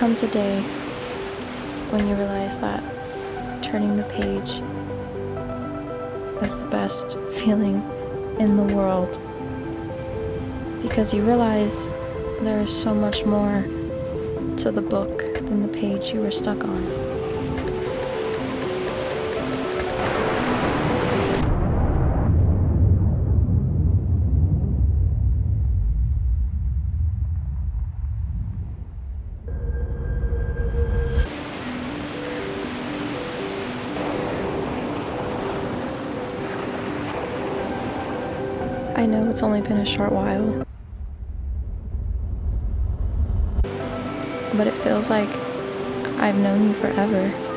comes a day when you realize that turning the page is the best feeling in the world. Because you realize there is so much more to the book than the page you were stuck on. I know it's only been a short while. But it feels like I've known you forever.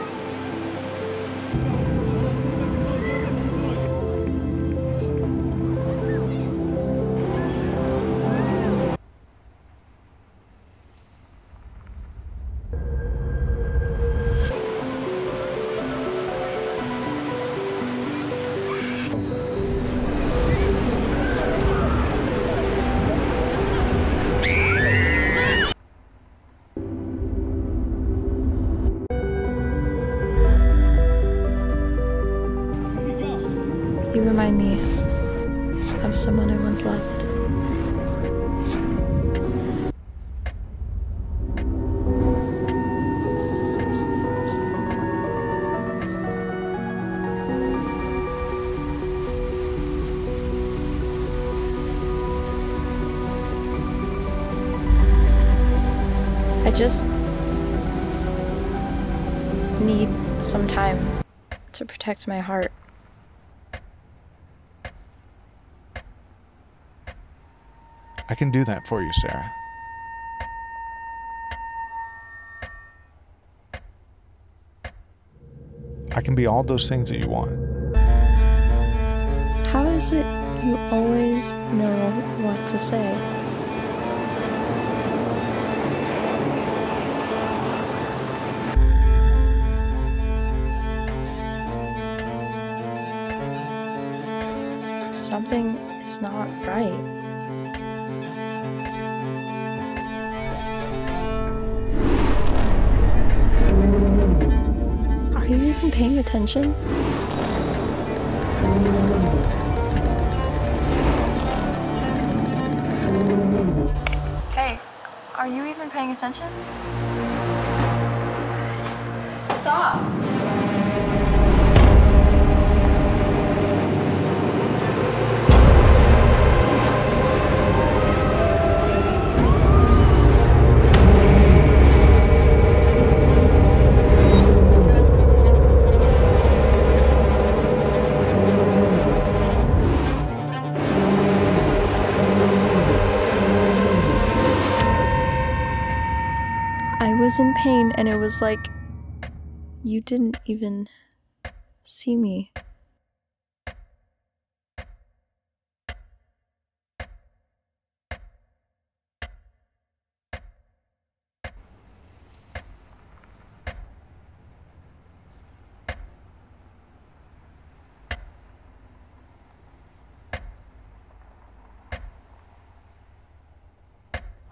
You remind me of someone I once loved. I just need some time to protect my heart. I can do that for you, Sarah. I can be all those things that you want. How is it you always know what to say? Something is not right. Paying attention? Hey, are you even paying attention? Stop! Was in pain, and it was like you didn't even see me.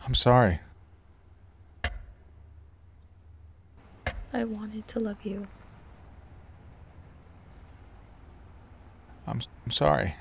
I'm sorry. I wanted to love you. I'm, I'm sorry.